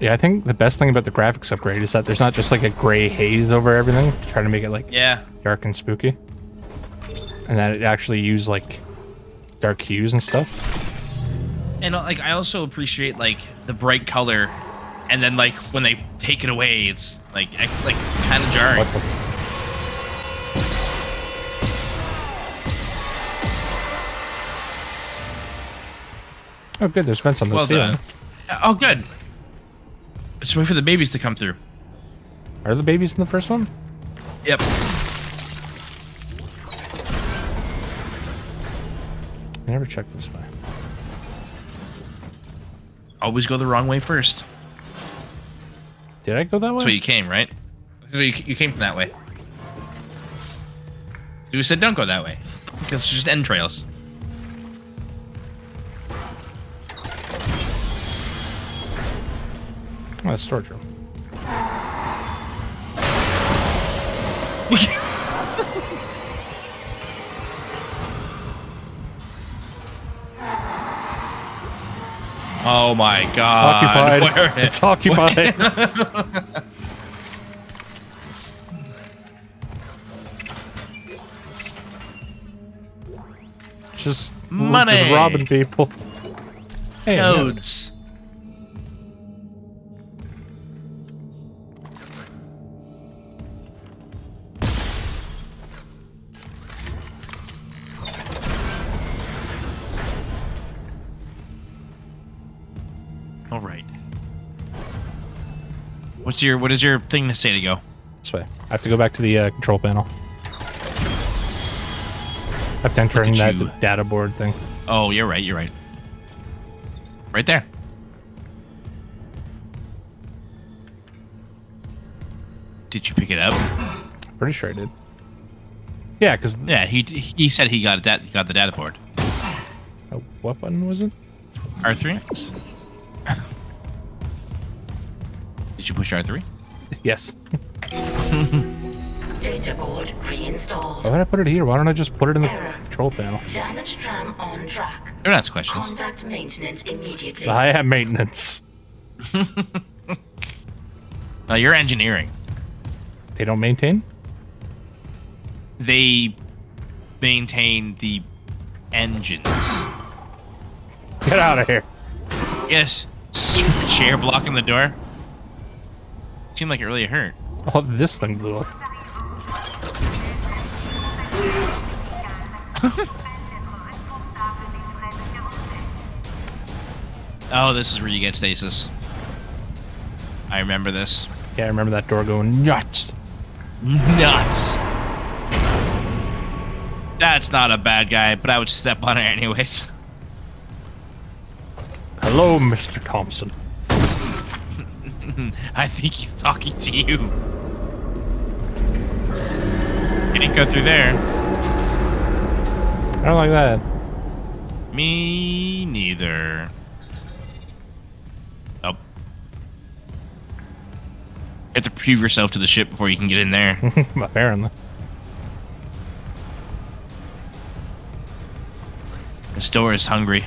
Yeah, I think the best thing about the graphics upgrade is that there's not just like a gray haze over everything to try to make it like Yeah. dark and spooky. And that it actually used like dark hues and stuff. And uh, like I also appreciate like the bright color, and then like when they take it away, it's like like kind of jarring. What the Oh good, there's vents on the Well. Uh, Oh, good. Just wait for the babies to come through. Are the babies in the first one? Yep. I never checked this way. Always go the wrong way first. Did I go that way? That's where you came, right? So you, you came from that way. You said don't go that way. Because it's just entrails. That's storage room. Oh my god. occupied. Where- It's occupied. just Money. just robbing people. Hey, yeah. What's your what is your thing to say to go? This way. I have to go back to the uh, control panel. I have to enter in that you. data board thing. Oh, you're right. You're right. Right there. Did you pick it up? Pretty sure I did. Yeah, because Yeah, he he said he got that he got the data board. what button was it? R three. Did you push R three? Yes. Data board reinstalled. Why would I put it here? Why don't I just put it in the Error. control panel? Damage tram on track. Don't ask questions. Contact maintenance immediately. I have maintenance. No, you're engineering. They don't maintain? They maintain the engines. Get out of here. Yes. Super chair blocking the door. Seemed like it really hurt. Oh, this thing blew up. Oh, this is where you get stasis. I remember this. Yeah, I remember that door going nuts. Nuts. That's not a bad guy, but I would step on it anyways. Hello, Mr. Thompson. I think he's talking to you. He didn't go through there. I don't like that. Me neither. Oh. You have to prove yourself to the ship before you can get in there. Apparently. this door is hungry.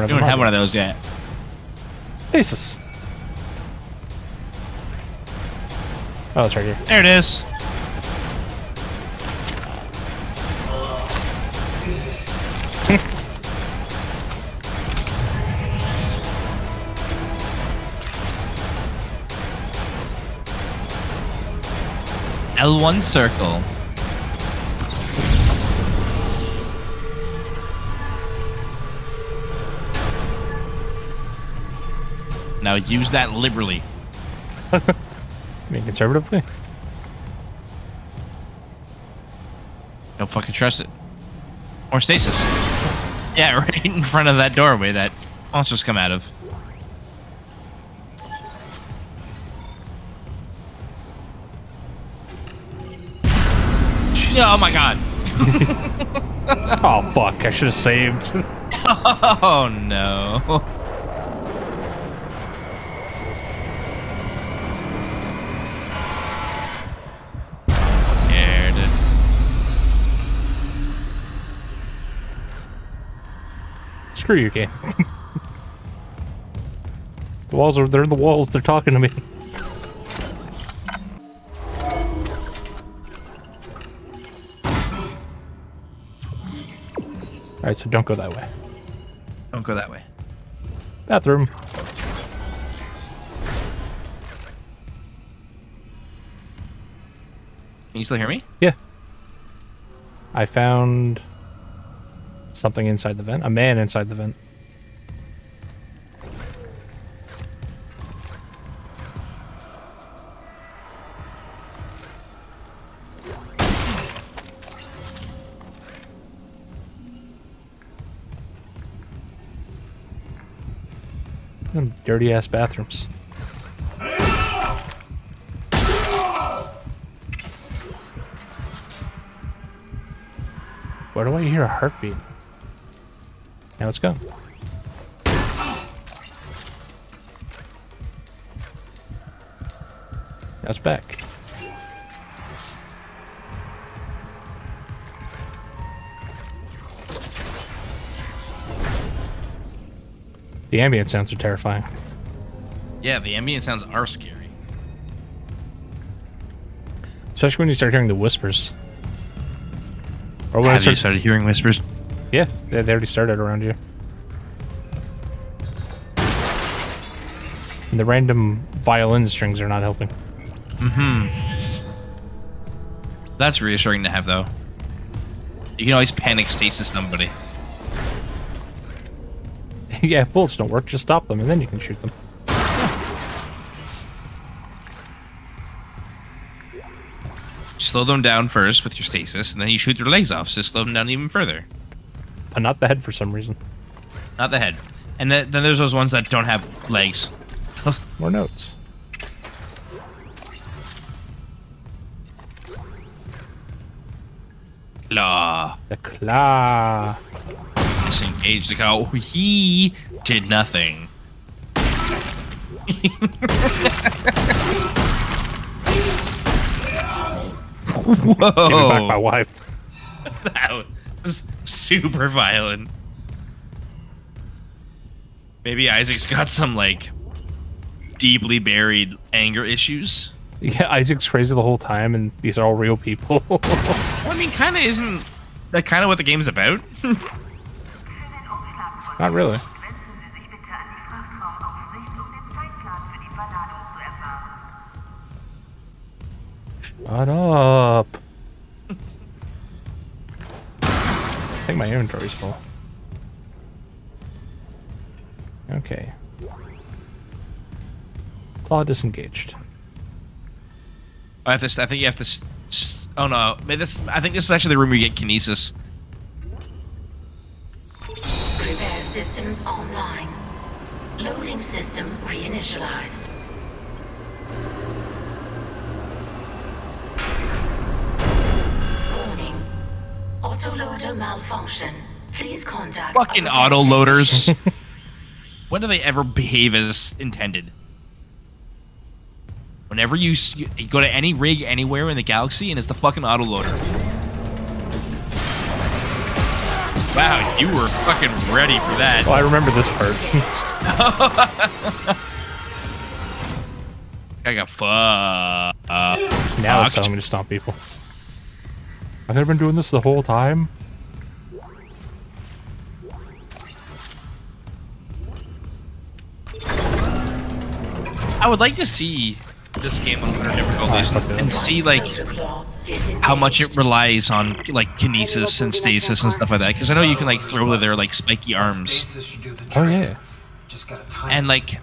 Have, You don't have one of those yet. Jesus. Oh, it's right here. There it is. L1 circle. Now use that liberally. I mean, conservatively. Don't fucking trust it. Or stasis. Yeah, right in front of that doorway that monsters come out of. Oh my god. Oh, fuck. I should have saved. Oh no. Scared. Screw you, game. the walls are they're the walls. They're talking to me. All right, so don't go that way. Don't go that way. Bathroom. Can you still hear me? Yeah. I found something inside the vent. A man inside the vent. Dirty ass bathrooms. Where do I hear a heartbeat? Now let's go. Now it's back. The ambient sounds are terrifying. Yeah, the ambient sounds are scary. Especially when you start hearing the whispers. Or when Have you started hearing whispers? Yeah, they, they already started around here. And the random violin strings are not helping. Mm-hmm. That's reassuring to have, though. You can always panic stasis somebody. yeah, if bullets don't work, just stop them and then you can shoot them. Slow them down first with your stasis, and then you shoot their legs off, so slow them down even further. But not the head for some reason. Not the head. And then, then there's those ones that don't have legs. More notes. Law. The claw. Disengage the cow. He did nothing. Whoa. Give me back my wife. That was super violent. Maybe Isaac's got some like deeply buried anger issues. Yeah, Isaac's crazy the whole time and these are all real people. Well, I mean, kind of isn't that kind of what the game's about? not really. Shut Sie think my inventory's full. Okay. Claw disengaged. I have to. I think you have to. s- s- Oh no! Maybe this. I think this is actually the room where you get kinesis. Repair systems online. Loading system reinitialized. Autoloader malfunction. Please contact. Fucking other auto engine- loaders. when do they ever behave as intended? Whenever you, you you go to any rig anywhere in the galaxy and it's the fucking autoloader. Wow, you were fucking ready for that. Oh, I remember this part. I got fucked. now it's telling me to stomp people. I've never been doing this the whole time. I would like to see this game on other difficulties fuck and see like how much it relies on like kinesis and stasis and stuff like that. Because I know you can like throw their like spiky arms Stasis should do the Oh yeah. Just gotta time and like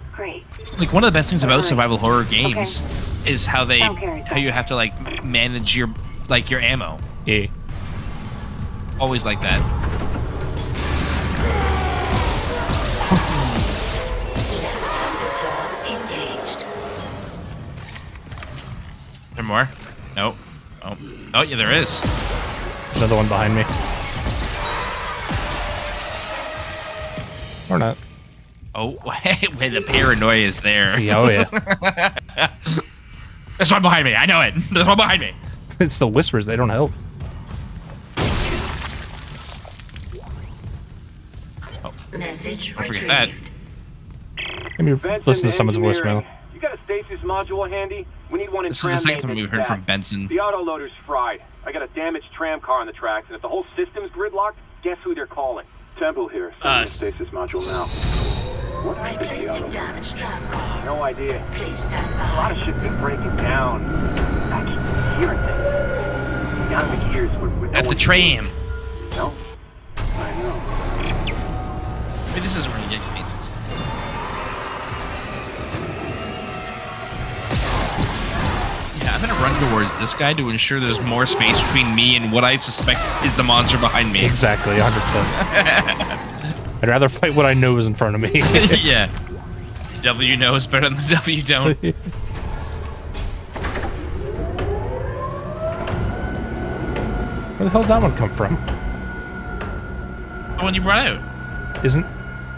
like one of the best things about survival horror games is how they how you have to like manage your like your ammo. Yeah. Always like that. engaged. There more? No. Oh. Oh yeah, there is. Another one behind me. Or not. Oh, when the paranoia is there. Yeah, oh yeah. There's one behind me. I know it. There's one behind me. it's the whispers, they don't help. Message Don't forget retrieved. that. Let me Benson listen to someone's Engineering. voicemail. You got a stasis module handy? We need one in This is the tram second time we've heard staff. from Benson. The autoloader's fried. I got a damaged tram car on the tracks, and if the whole system's gridlocked, guess who they're calling? Temple here. Send me a Us. stasis module now. What happened to the Replacing damaged tram car. No idea. Please stand A lot of shit's been breaking down. I keep hearing things. Down in the ears with, with At the one- tram. No? I know. Maybe this is where you get cases. Yeah, I'm gonna run towards this guy to ensure there's more space between me and what I suspect is the monster behind me. Exactly, 100%. I'd rather fight what I know is in front of me. yeah. W knows better than the W don't. Where the hell did that one come from? The one you brought out. Isn't?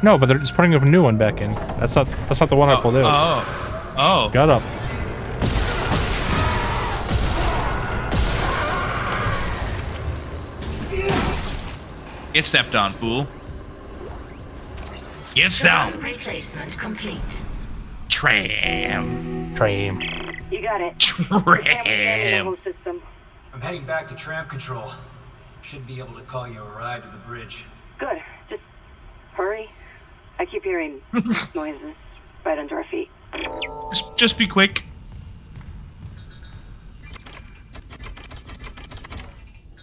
No, but they're just putting a new one back in. That's not. That's not the one I oh, pulled out. Oh. Oh. Got up. Get stepped on, fool. Get Tram down. replacement complete. Tram. Tram. You got it. Tram. system. I'm heading back to tram control. Should be able to call you a ride to the bridge. Good. Just hurry. I keep hearing noises right under our feet. Just, just be quick.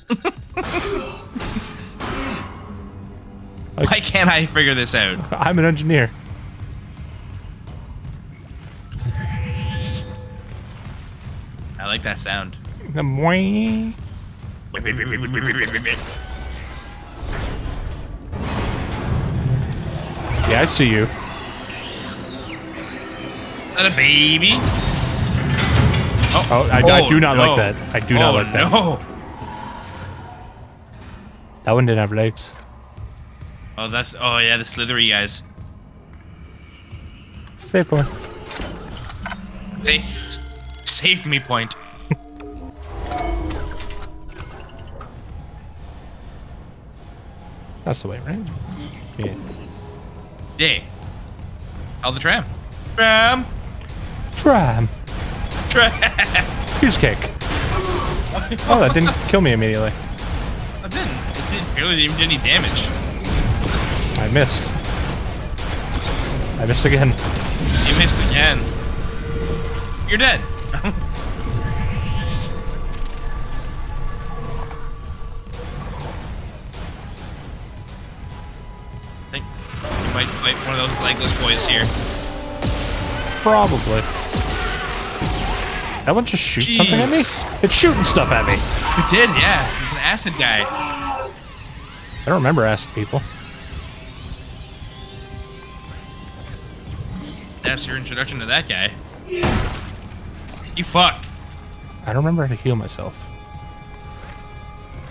Why can't I figure this out? I'm an engineer. I like that sound. Yeah, I see you. And a baby. Oh, I, I Oh, do not no. like that. I do not Oh, like that. No. That one didn't have legs. Oh, that's. Oh yeah, the slithery guys. Save point. Save, save me point. That's the way, right? Yeah. Yay. Call the tram. Tram. Tram. Tram. Piece of cake. Oh, that didn't kill me immediately. I didn't. It didn't barely even did any damage. I missed. I missed again. You missed again. You're dead. one of those legless boys here. Probably. That one just shoot something at me? It's shooting stuff at me. It did, yeah. It's an acid guy. I don't remember acid people. That's your introduction to that guy. You fuck. I don't remember how to heal myself.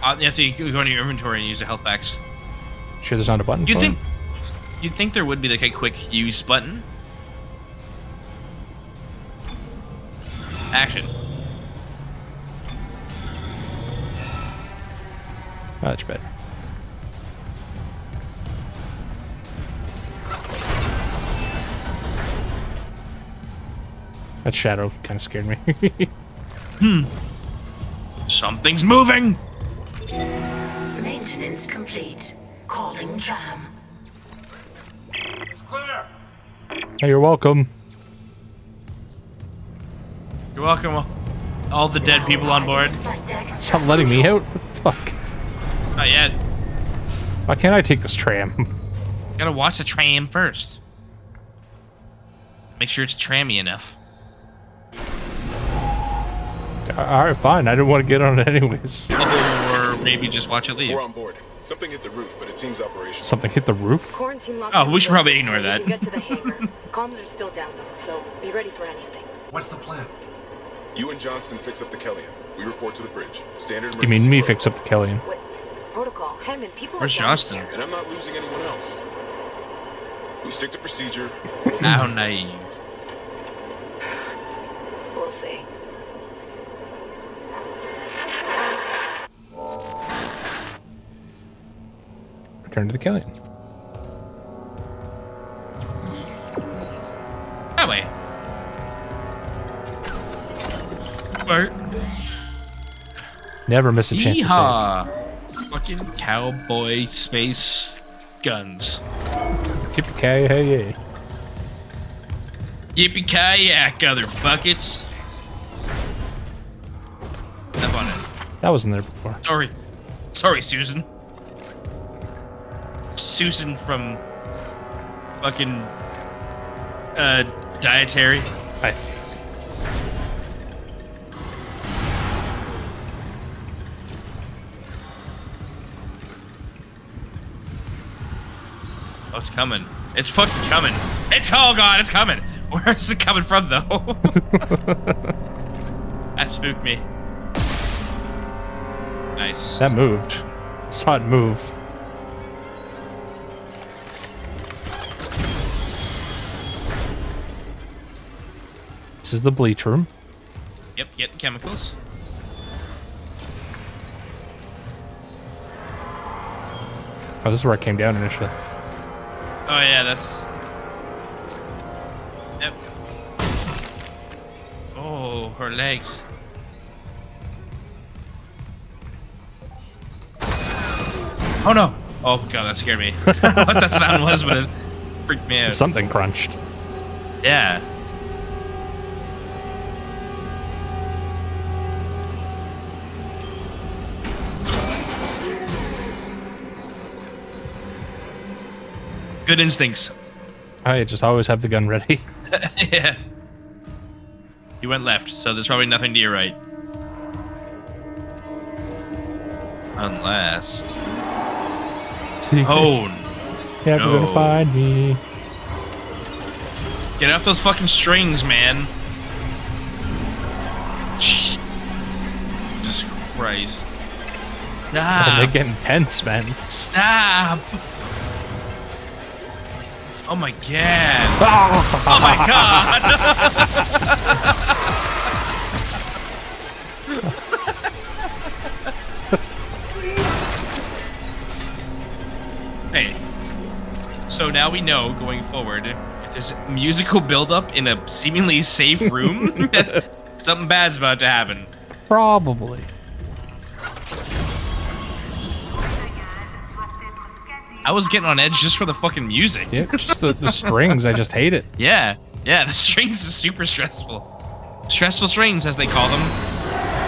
Uh, you have to go into your inventory and use the health packs. Sure, there's not a button. You for think? it? You'd think there would be like a quick use button. Action. Much better. That shadow kind of scared me. Hmm. Something's moving. Maintenance complete. Calling tram. Hey, you're welcome. You're welcome. All the dead people on board. Flight deck. It's not letting me out. What the fuck? Not yet. Why can't I take this tram? Gotta watch the tram first. Make sure it's trammy enough. All right, fine. I didn't want to get on it anyways. Or maybe just watch it leave. We're on board. Something hit the roof, but it seems operational. Something hit the roof. Quarantine lockdown. Oh, we should probably ignore so that. You can get to the hangar. Comms are still down though, so be ready for anything. What's the plan? You and Johnston fix up the Kellion. We report to the bridge. Standard You mean me protocol. fix up the Kellion? Protocol. Hammond, people Where's are dying Johnston? And I'm not losing anyone else. We stick to procedure. How naive. Turn to the killing. That way. Bart. Never miss a chance Yeehaw. to save. Fucking cowboy space guns. Yippee ki yay! Yippee kayak, other buckets. Step on it. That wasn't there before. Sorry, sorry, Susan. Susan from fucking uh dietary. Hi. Oh, it's coming. It's fucking coming. It's oh god, it's coming. Where is it coming from though? that spooked me. Nice. That moved. Saw it move. Is the bleach room. Yep, get chemicals. Oh, this is where I came down initially. Oh yeah, that's. Yep. Oh, her legs. Oh no! Oh god, that scared me. what that sound was, but it freaked me out. Something crunched. Yeah. Good instincts. I just always have the gun ready. yeah. You went left, so there's probably nothing to your right. Unless. Oh, You're never no. gonna find me. get off those fucking strings, man. Jesus Christ. They're getting tense, man. Stop. Oh my god. Oh my god. hey. So now we know going forward if there's musical buildup in a seemingly safe room, something bad's about to happen. Probably. I was getting on edge just for the fucking music. Yeah, just the, the strings. I just hate it. Yeah, yeah, the strings is super stressful. Stressful strings, as they call them.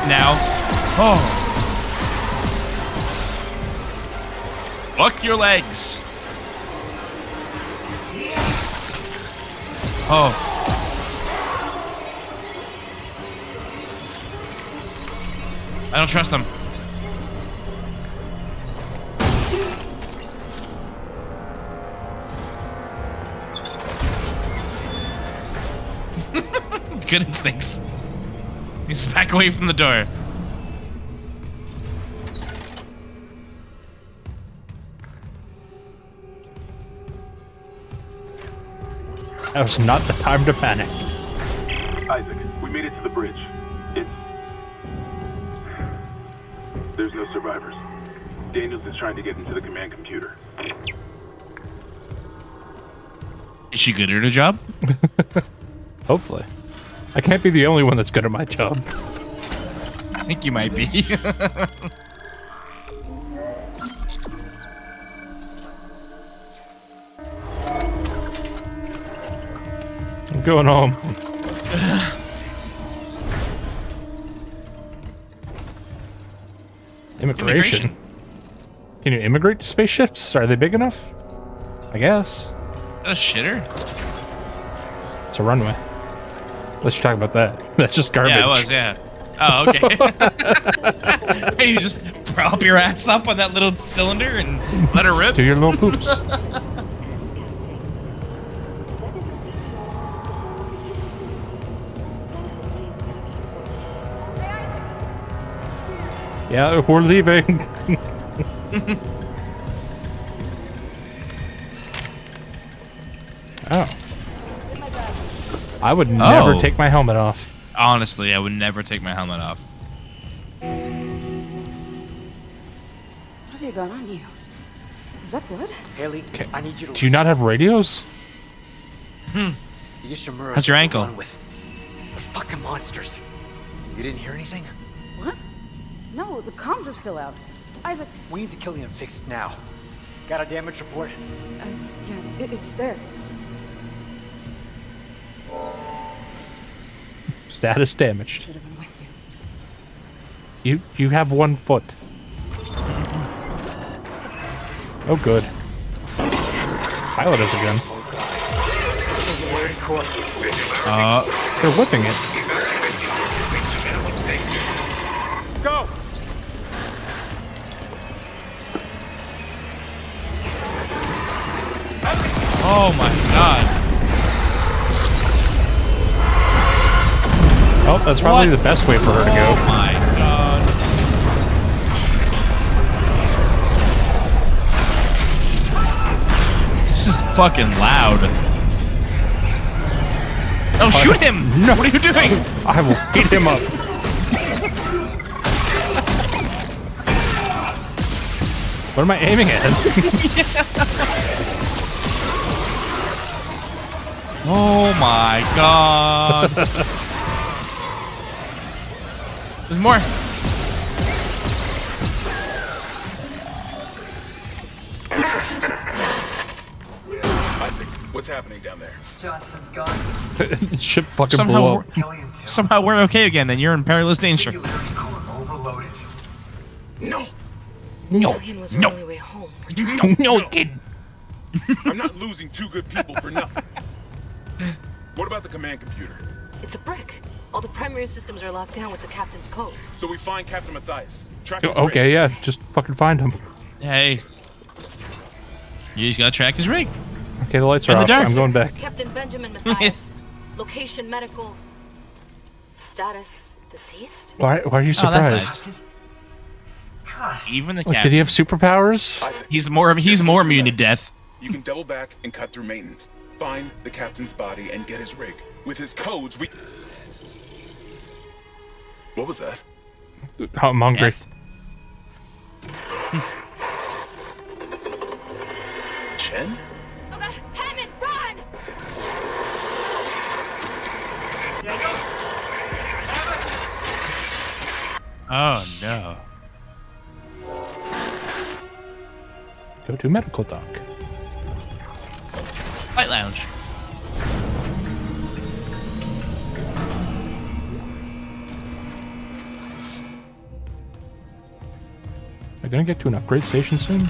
Now. Oh. Fuck your legs. Oh. I don't trust them. Good instincts. He's back away from the door. That was not the time to panic. Isaac, we made it to the bridge. It's. There's no survivors. Daniels is trying to get into the command computer. Is she good at her job? Hopefully. I can't be the only one that's good at my job. I think you might be. I'm going home. Immigration. Immigration. Can you immigrate to spaceships? Are they big enough? I guess. a shitter? It's a runway. Let's talk about that. That's just garbage. Yeah, it was, yeah. Oh, okay. hey, you just prop your ass up on that little cylinder and let her rip? Do your little poops. yeah, we're leaving. oh. I would never Oh. take my helmet off. Honestly, I would never take my helmet off. What have you got on you? Is that blood? Haley, I need you to Do you not have radios? The Ishimura How's your ankle? With. They're fucking monsters. You didn't hear anything? What? No, the comms are still out. Isaac, We need the Kellion fixed now. Got a damage report? uh, yeah, it, it's there. Status damaged. Should have been with you. You you have one foot. Oh, good. Pilot has a gun. Uh, They're whipping it. Go! oh my Oh, that's probably What? the best way for her to go. Oh my god. This is fucking loud. Oh, shoot him! No. What are you doing? I will beat him up. what am I aiming at? Oh my god. There's more. Isaac, what's happening down there? Johnston's gone. Ship fucking Somehow blew we're, up. Kellion somehow we're okay again, and you're in perilous danger. No. core overloaded. No! Kellion was no. only way home. No, kid. I'm not losing two good people for nothing. What about the command computer? It's a brick. All the primary systems are locked down with the captain's codes. So we find Captain Mathius. Track his Okay, rig. yeah, just fucking find him. Hey. You just gotta track his rig. Okay, the lights are In the off. dark. I'm going back. Captain Benjamin Mathius. Location medical. Status deceased? Why, why are you Oh, that's surprised? God. Even the Like, cat. did he have superpowers? Isaac, He's more. He's more immune to death. you can double back and cut through maintenance. Find the captain's body and get his rig. With his codes, we. What was that? Oh, I'm hungry. Chen? Okay, Hammond, run! Oh no. Go to medical doc. Light lounge. I gonna get to an upgrade station soon?